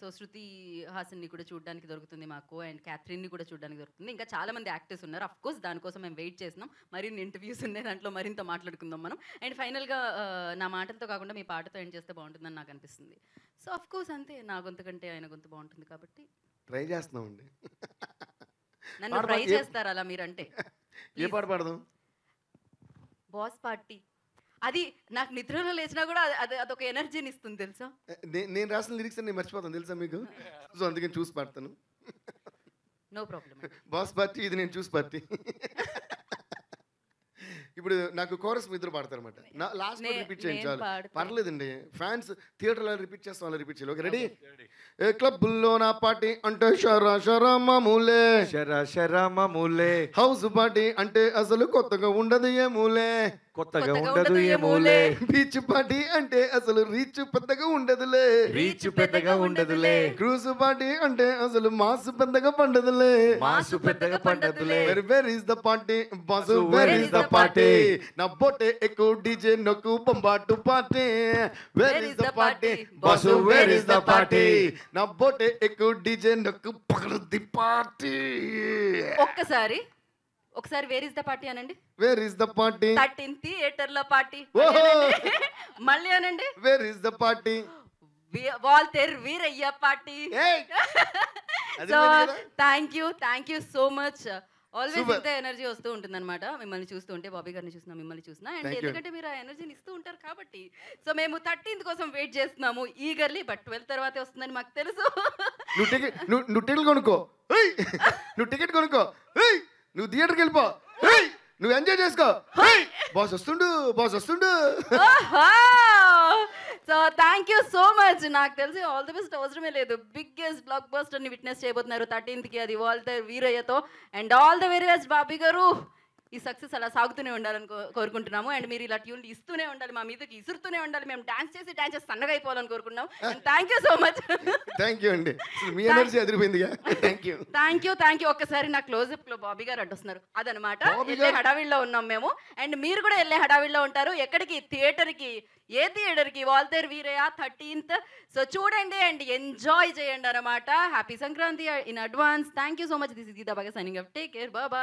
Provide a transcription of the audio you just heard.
So శృతి హాసన్ని కూడా చూడడానికి దొరుకుతుంది మాకు అండ్ క్యాథరిన్ని కూడా చూడడానికి దొరుకుతుంది. ఇంకా చాలా మంది యాక్టర్స్ ఉన్నారు. అఫ్ కోర్స్ దానికోసం మేము వెయిట్ చేస్తున్నాం. మరిన్ని ఇంటర్వ్యూస్ ఉన్నాయి. దాంట్లో మరింత మాట్లాడుకుందాం మనం. అండ్ ఫైనల్గా నా మాటలతో కాకుండా మీ పాటతో ఎండ్ చేస్తే బాగుంటుందని నాకు అనిపిస్తుంది. సో అఫ్ కోర్స్ అంతే. నా గొంతు కంటే ఆయన గొంతు బాగుంటుంది కాబట్టి. ట్రై చేస్తున్నామండి. నన్ను ట్రై. ఏ- చేస్తారు అలా మీరంటే? ఏ పాట పాడదాం? బాస్ పార్టీ అది నాకు నిద్రలో లేచినా కూడా అది- అది అదొక ఎనర్జీని ఇస్తుంది తెలుసా? నే- నేను రాసిన లిరిక్స్ నేను మర్చిపోతాను తెలుసా మీకు? సో అందుకని చూసి పాడతాను. నో ప్రాబ్లం బాస్ పార్టీ ఇది నేను చూసి పార్టీ. ఇప్పుడు నాకు కోరస్ ఇద్దరు పాడతారు అనమాట లాస్ట్ నే- రిపీట్ చేయండి నేను చాలు. పాడతా. పర్లేదండి ఫ్యాన్స్ థియేటర్లో రిపీట్ చేస్తాం అలా రిపీట్ చేయాలి. ఓకే రెడీ ఏ క్లబ్లో నా పార్టీ అంటే షరా షరా మామూలే. శర శర మామూలే. హౌస్ పార్టీ అంటే అసలు కొత్తగా ఉండదు ఏ మూలే. కొత్తగా ఉండదు ఉండదు ఏ ఏ మూలే బీచ్ పార్టీ అంటే అసలు రీచ్ పెద్దగా ఉండదులే. రీచ్ పెద్దగా ఉండదులే. క్రూజ్ పార్టీ అంటే అసలు మాస్ పెద్దగా పండదులే. మాసు పెద్దగా పండదులే. Where where is the party boss where is the party? నా బొట్టే ఎక్కువ డీజే నొక్కు బొంబాటు party. Where is the party boss where is the party? నా బొట్టే ఎక్కువ డీజే నొక్కు పగలది పార్టీ. ఒక్కసారి ఒకసారి వేర్ ఇస్ ద పార్టీ అనండి? Where is the party thirteen థియేటర్ల పార్టీ ఓహో. మళ్ళీ అనండి. Where is the party Waltair Veerayya party. So? Thank you thank you so much always. ఇంత ఎనర్జీ వస్తూ ఉంటుందన్నమాట. మిమ్మల్ని చూస్తూ ఉంటే బాబీ గారిని చూసినా మిమ్మల్ని చూసినా. అండ్. ఎందుకంటే మీరు ఆ ఎనర్జీని ఇస్తూ ఉంటారు కాబట్టి. సో మేము థర్టీన్త్ కోసం వెయిట్ చేస్తున్నాము ఈగర్లీ బట్ ట్వెల్త్ తర్వాతే వస్తుందని మాకు తెలుసు. నువ్వు టికెట్ నువ్వు నువ్వు టికెట్ కొనుక్కో! నువ్వు టికెట్ కొనుక్కో! నువ్వు థియేటర్కి వెళ్ళిపో! నువ్వు ఎంజాయ్ చేసుకో! బాస్ వస్తుండు బాస్ వస్తుండు. So thank you so much నాకు తెలిసి ఆల్ ది బెస్ట్ అవసరమే లేదు. బిగ్గెస్ట్ బ్లాక్ బస్టర్ని విట్నెస్ చేయబోతున్నారు థర్టీన్త్కి అది Waltair వీరయ్యతో and all the very best Bobby garu. ఈ సక్సెస్ అలా సాగుతూనే ఉండాలని కోరుకుంటున్నాము. అండ్ మీరు ఇలా ట్యూన్ ఇస్తూనే ఉండాలి మా మీదకి ఇసురుతూనే ఉండాలి. మేము డాన్స్ చేసి డాన్స్ చేసి సన్నగా అయిపోవాలని కోరుకుంటున్నాం thank you so much thank you అండి. మీ energy అదిరిపోయిందిగా. Thank you thank you thank you ఒక్కసారి నా క్లోజ్అప్లో బాబీ గారు అడ్డొస్తున్నారు. అదనమాట. వెళ్ళే? హడావిడిలో ఉన్నాం మేము. అండ్ మీరు కూడా వెళ్ళే హడావిడిలో ఉంటారు. ఎక్కడికి? థియేటర్కి ఏ థియేటర్కి వాల్తేర్ వీరయ్య థర్టీన్త్. సో చూడండి అండ్ ఎంజాయ్ చేయండి అనమాట happy Sankranti in advance thank you so much this is Geetha బాగా సైనింగ్ అప్ టేక్ కేర్ బాబా